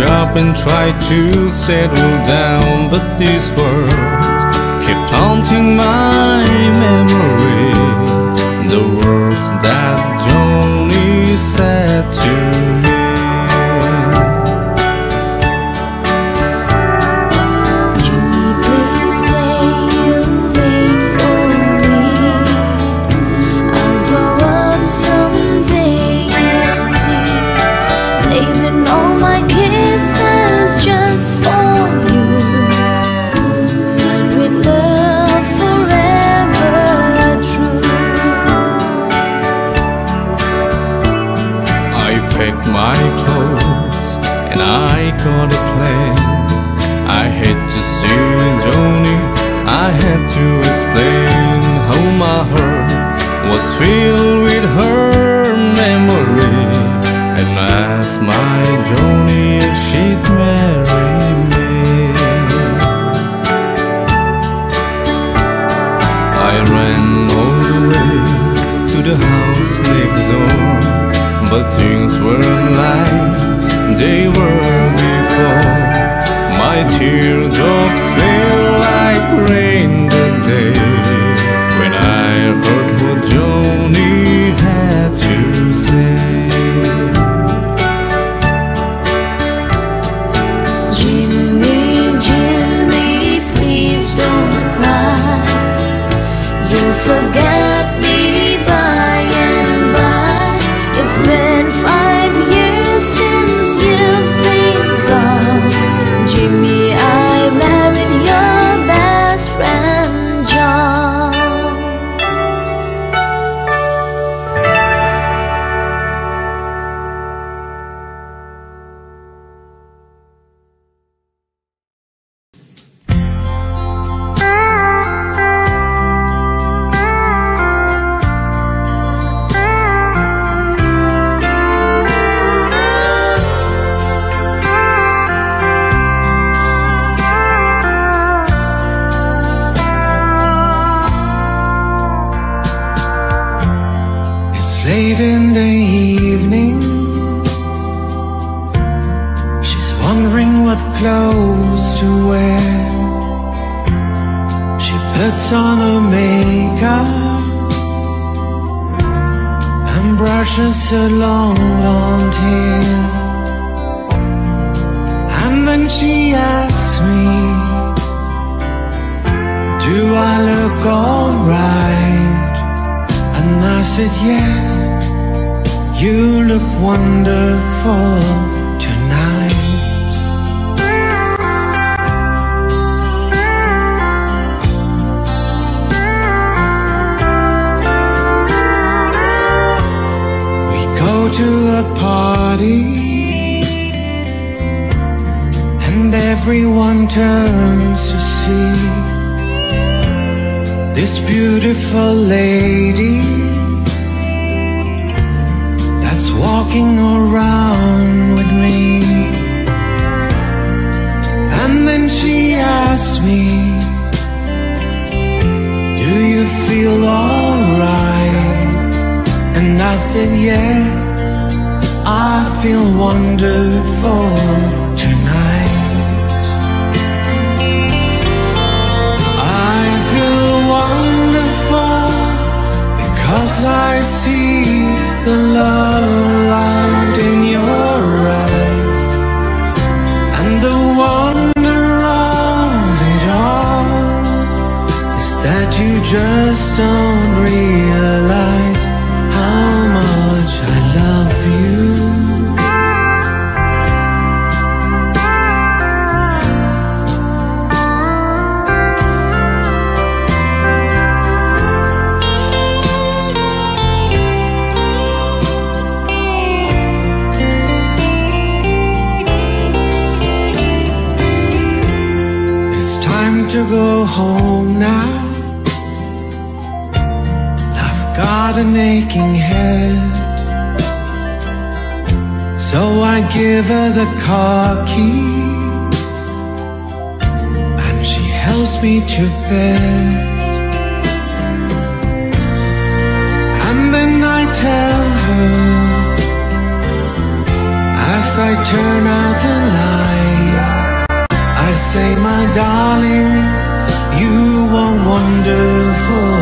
job and tried to settle down But these words kept haunting my memory. The words that Johnny said to me was filled with her memory. And asked my Johnny if she'd marry me. I ran all the way to the house next door. But things weren't like they were before. My teardrops fell like rain Give her the car keys And she helps me to bed. And then I tell her As I turn out the light I say, my darling, you are wonderful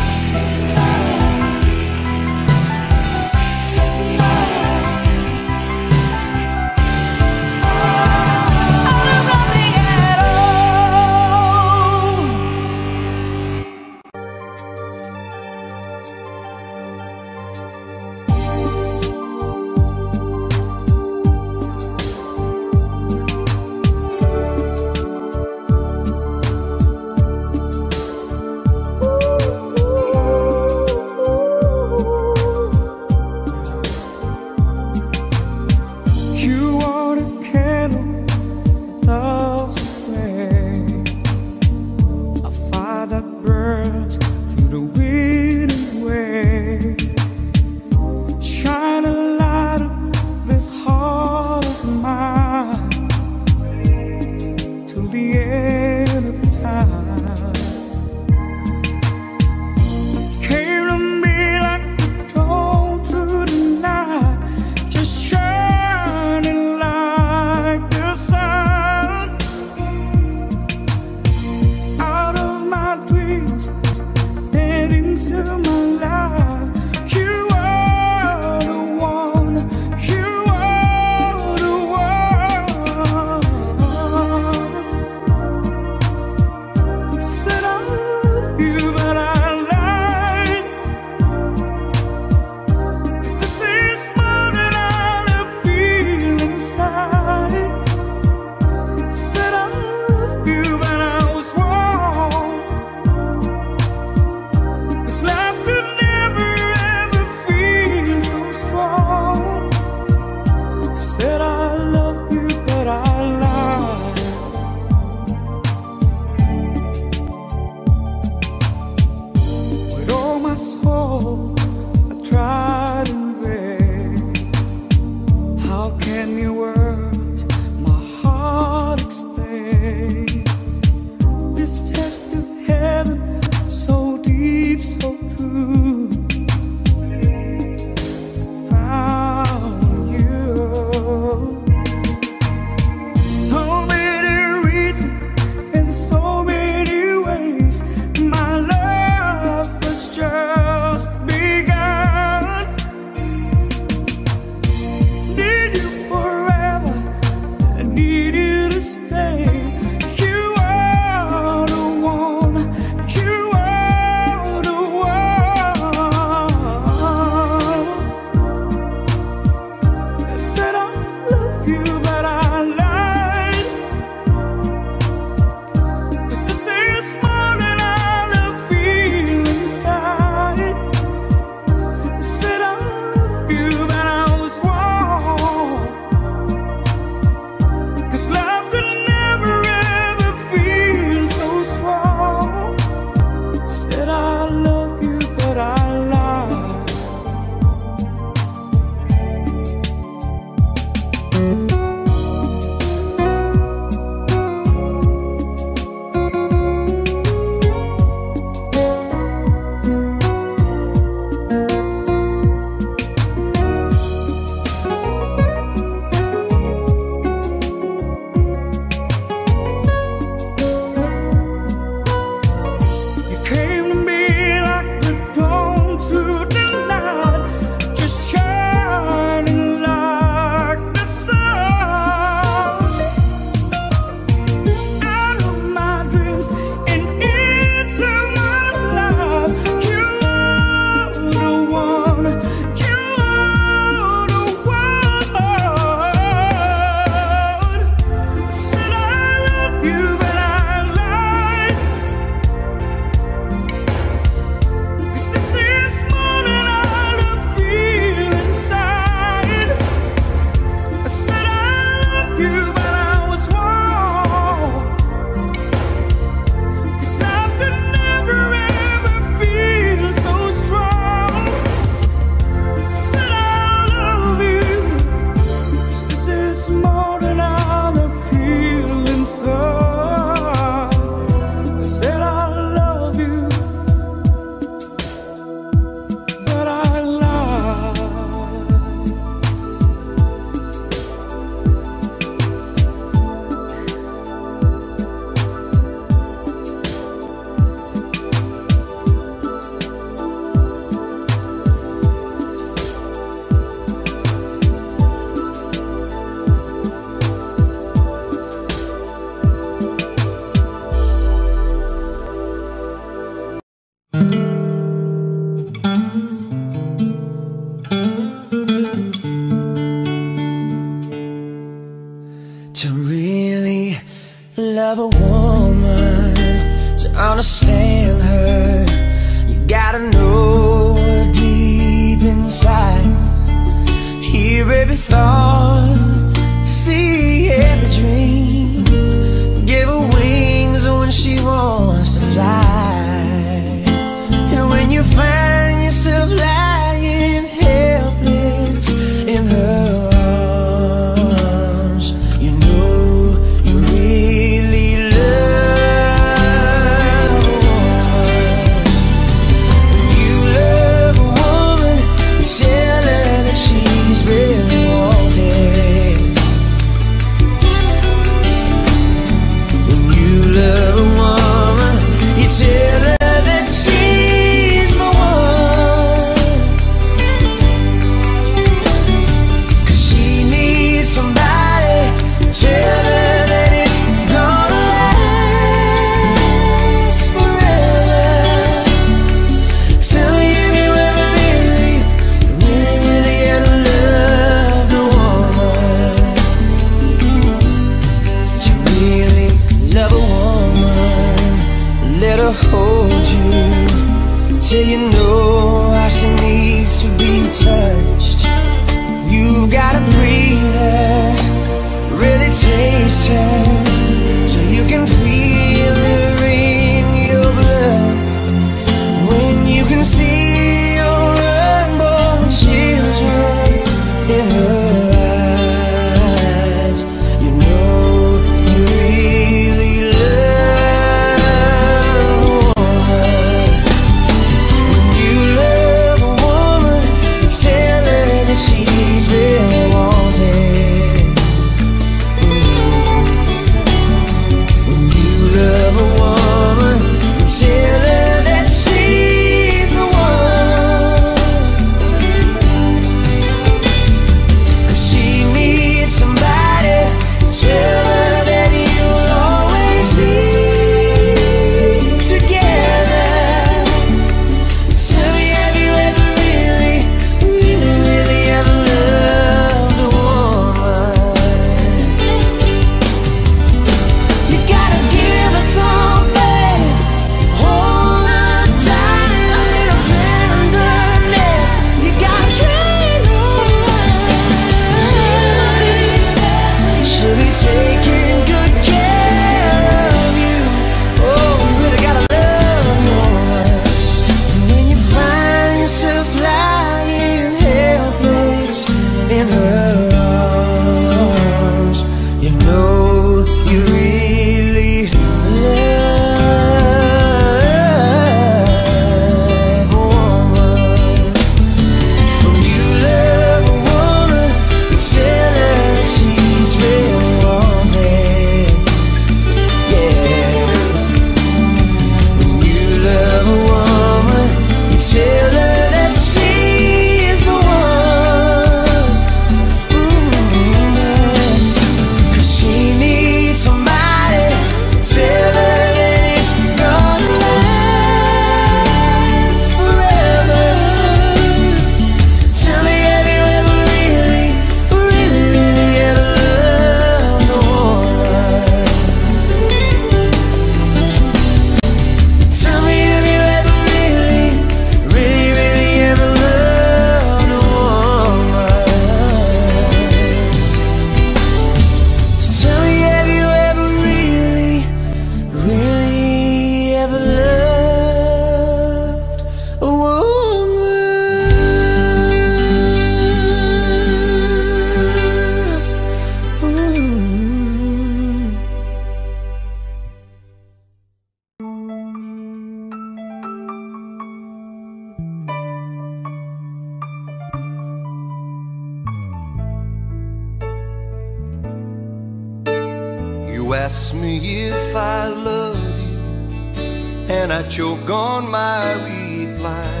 gone my reply.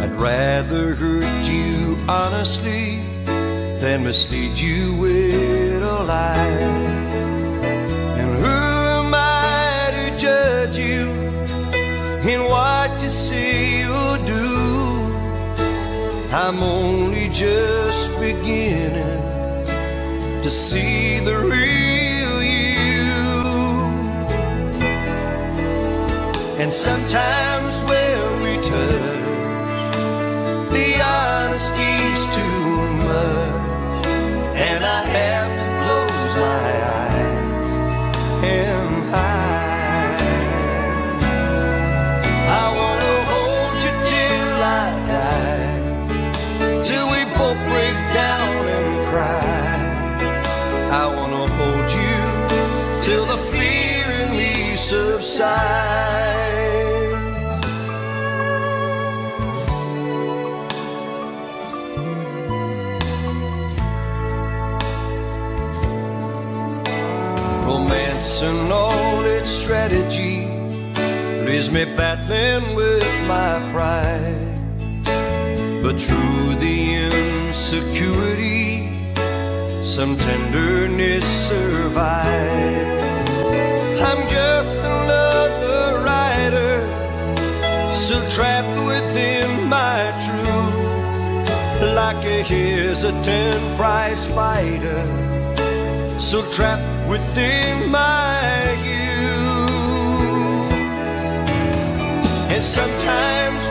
I'd rather hurt you honestly than mislead you with a lie. And who am I to judge you in what you say or do? I'm only just beginning to see the real. and sometimes we'll. The honesty's too much, and I have to close my eyes and hide. I wanna hold you till I die, till we both break down and cry. I wanna hold you till the fear in me subsides. All its strategy leaves me battling with my pride. But through the insecurity, some tenderness survives. I'm just another rider, still trapped within my truth, like a hesitant prize fighter, so trapped within my youth. And sometimes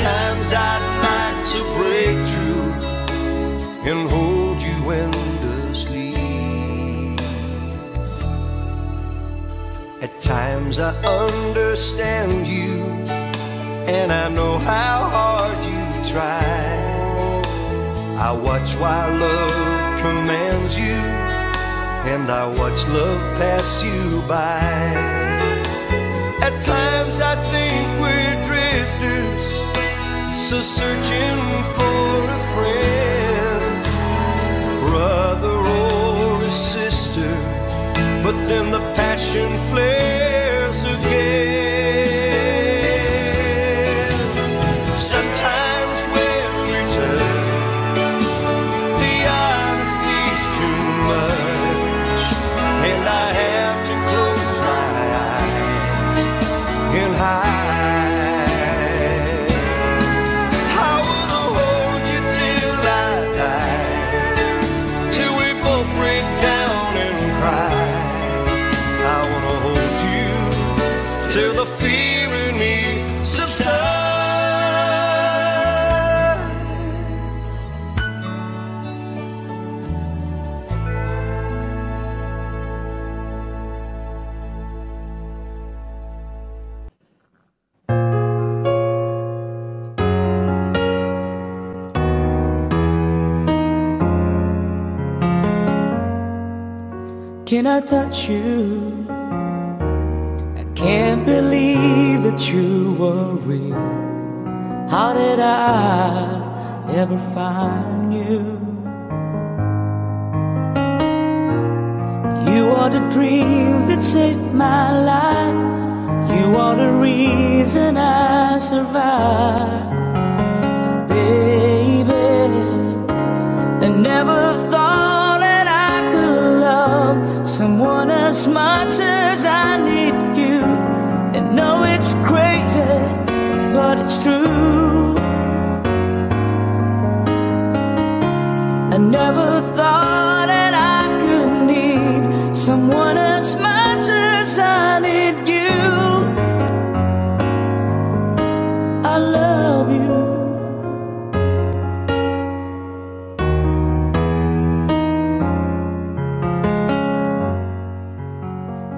times I'd like to break through and hold you endlessly. At times I understand you, and I know how hard you try. I watch while love commands you, and I watch love pass you by. At times I think we're drifters, so searching for a friend, brother or a sister. But then the passion flares again. I touch you? I can't believe that you were real. How did I ever find you? You are the dream that saved my life. You are the reason I survive, baby. I never as much as I need you. And know it's crazy, but it's true.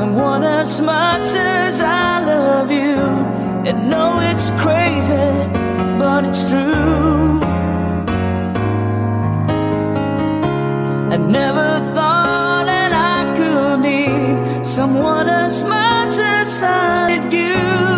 someone as much as I love you. And know it's crazy, but it's true. I never thought that I could need someone as much as I need you.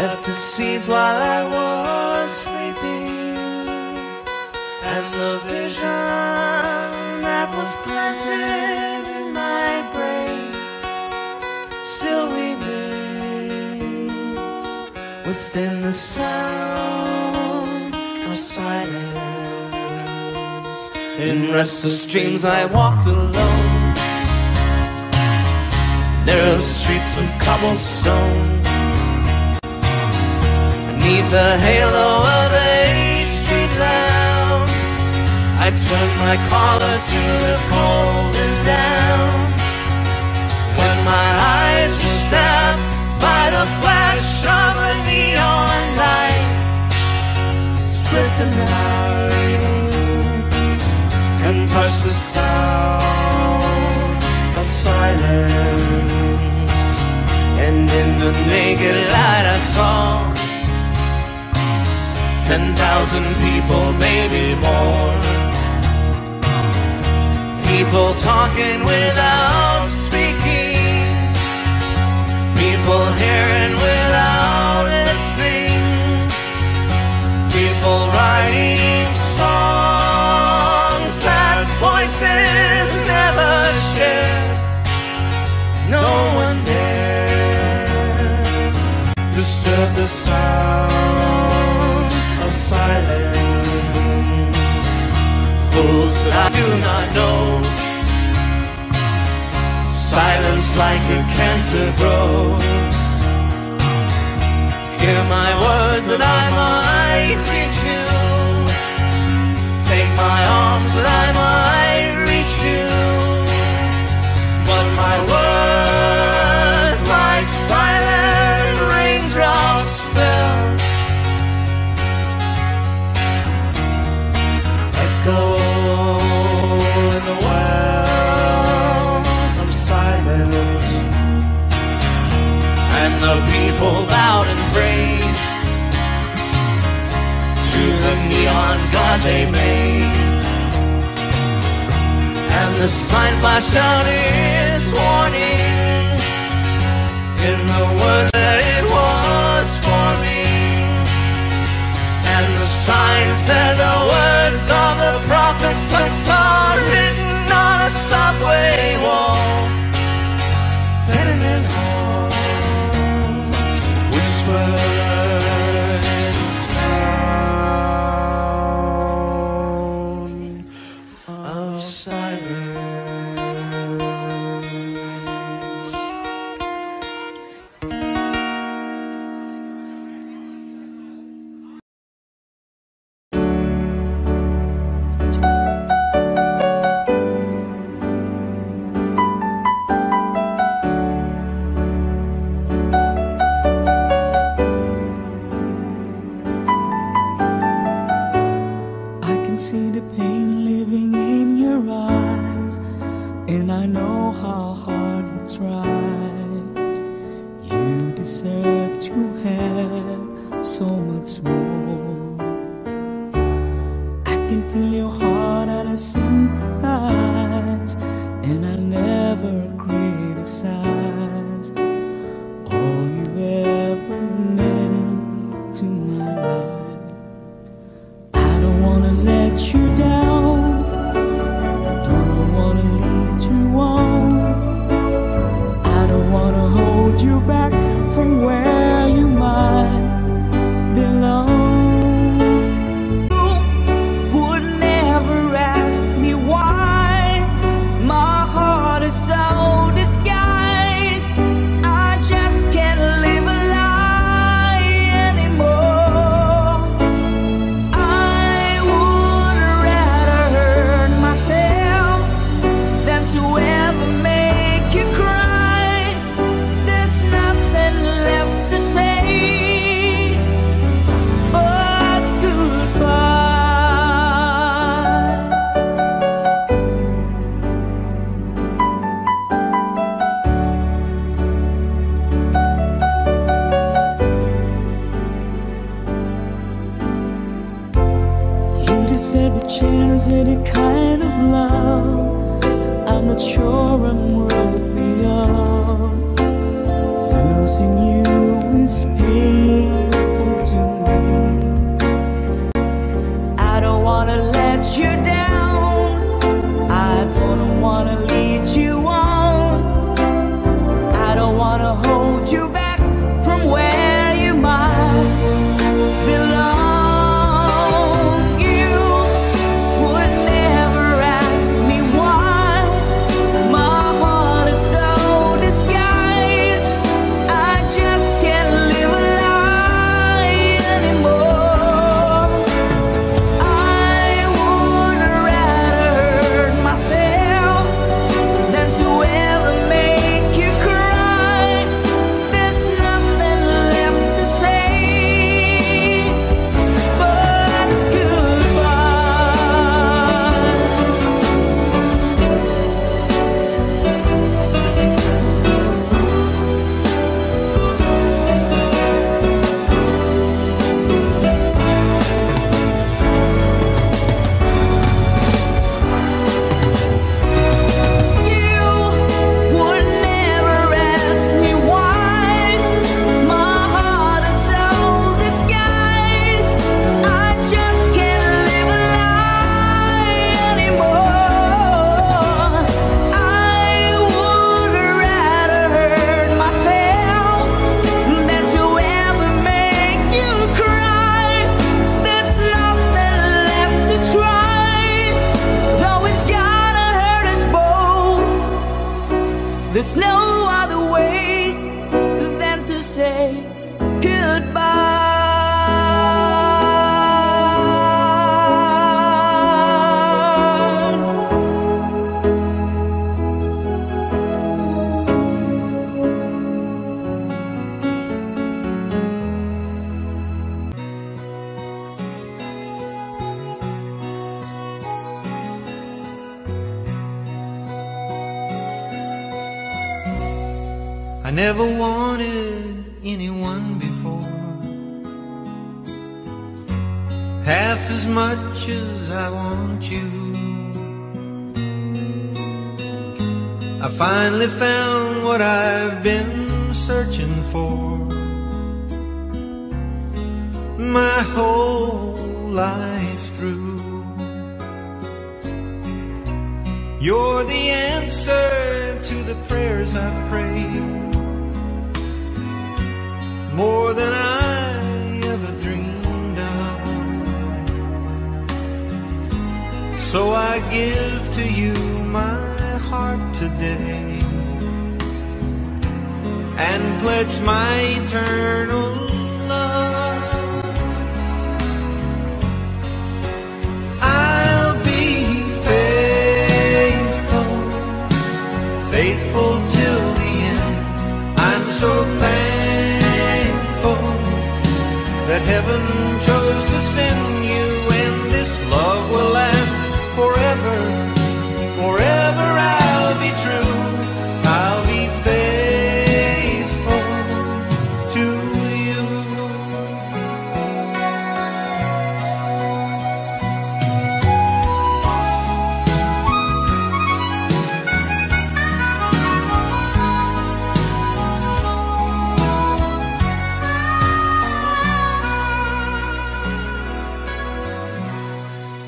Left the seeds while I was sleeping. And the vision that was planted in my brain still remains within the sound of silence. In restless dreams, I walked alone. Narrow streets of cobblestone. The halo of a street lamp, I turned my collar to the cold and down. When my eyes were stabbed by the flash of a neon light, split the night and touched the sound of silence. And in the naked light, I saw ten thousand people, maybe more. People talking without speaking. People hearing without listening. People writing songs that voices never shared. No one dared disturb the sound silence. Fools I do not know. Silence like a cancer grows. Hear my words that I might reach you. Take my arms that I might reach you. But my words like silent the people bowed and prayed to the neon god they made. And the sign flashed out its warning in the word that it was for me. And the sign said the words of the prophets that saw written on a subway wall. Tenement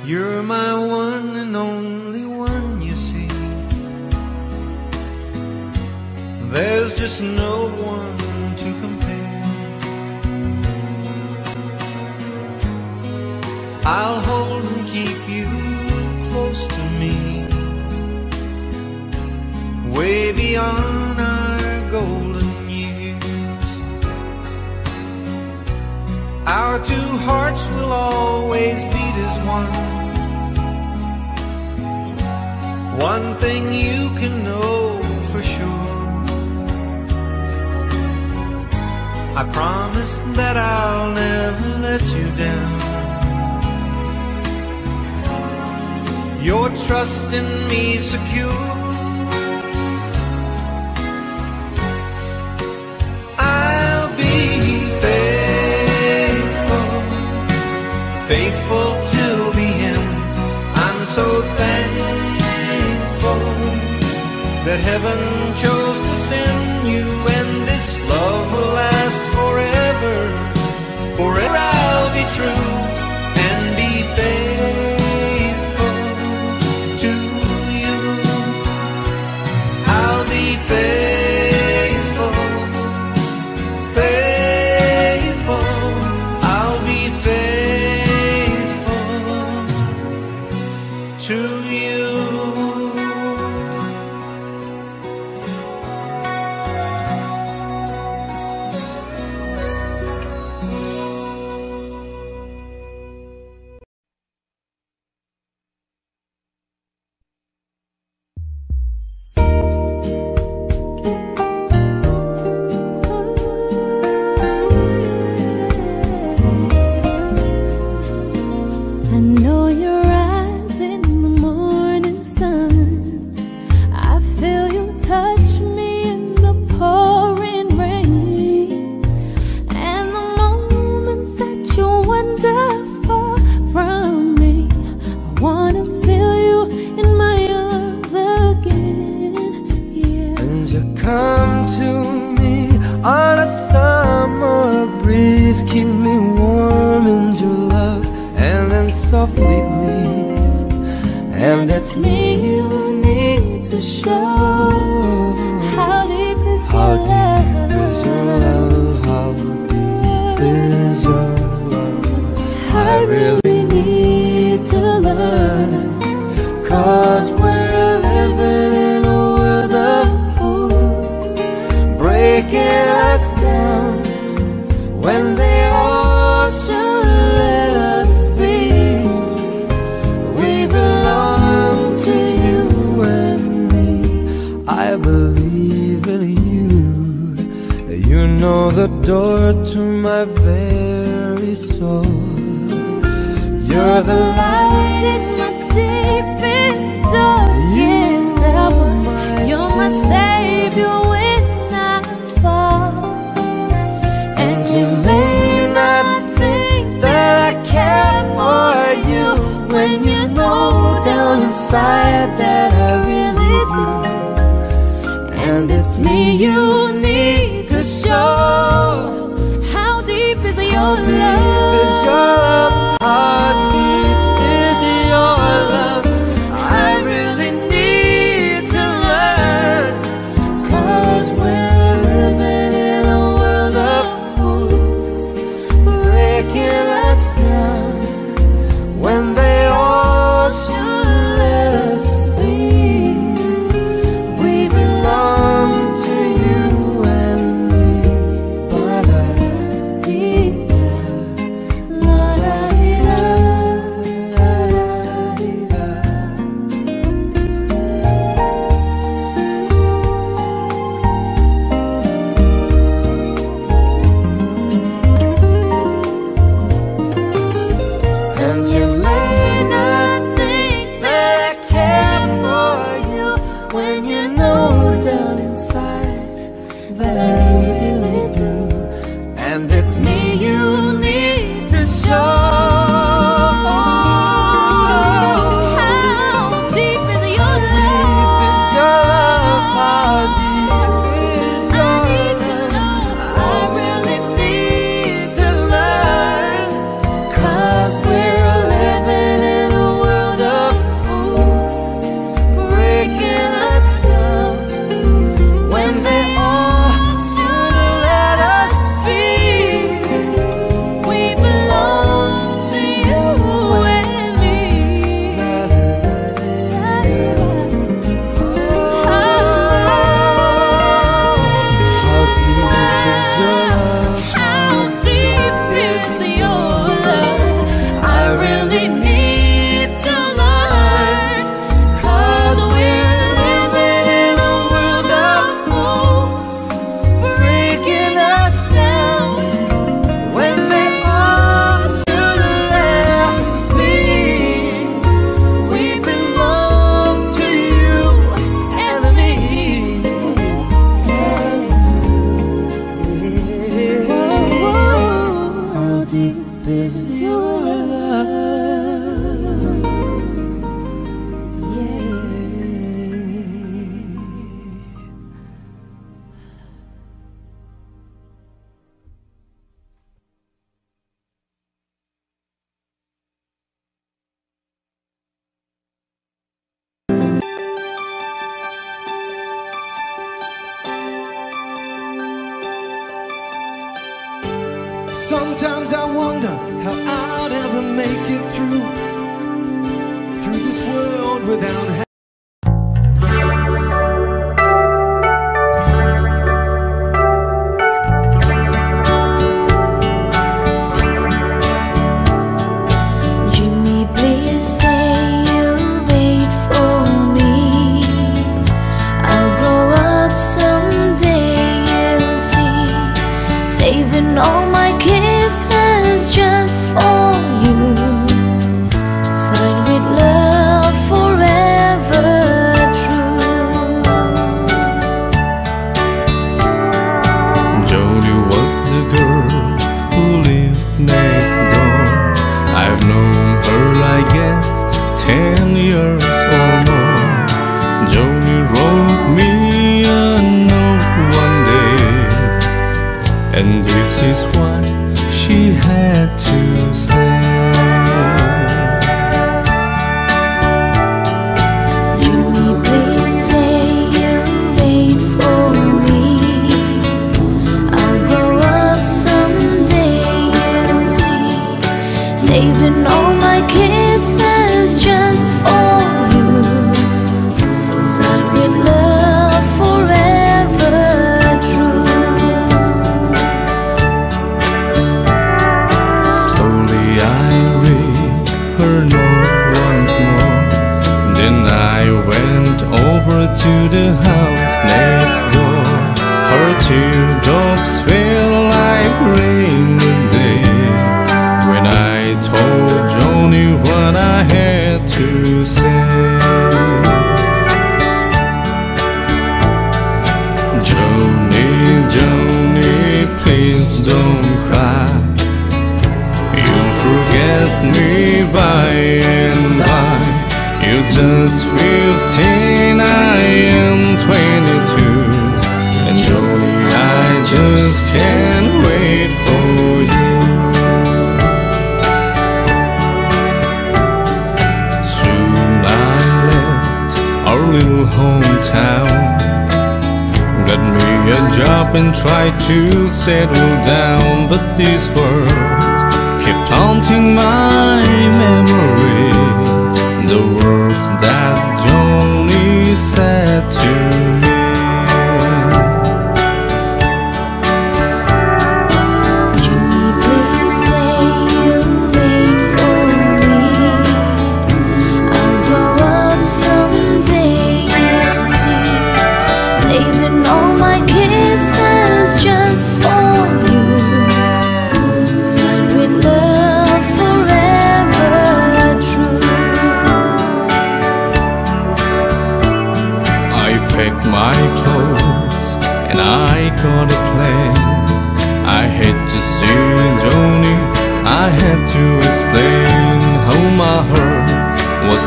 You're my one and only one, you see. There's just no one to compare. I'll hold and keep you close to me, way beyond our golden years. Our two hearts will always beat as one. One thing you can know for sure. I promise that I'll never let you down. Your trust in me secure. I'll be faithful Faithful till the end. I'm so that heaven chose to send you, and this love will last forever. Forever I'll be true. hometown. Got me a job and tried to settle down, but these words keep haunting my memory. The words that Johnny said to me.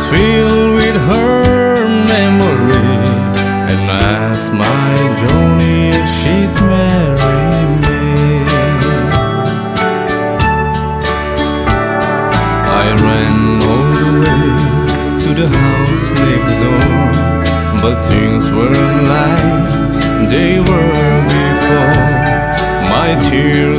filled with her memory. And asked my Joni if she'd marry me I ran all the way to the house next door But things weren't like they were before. My tears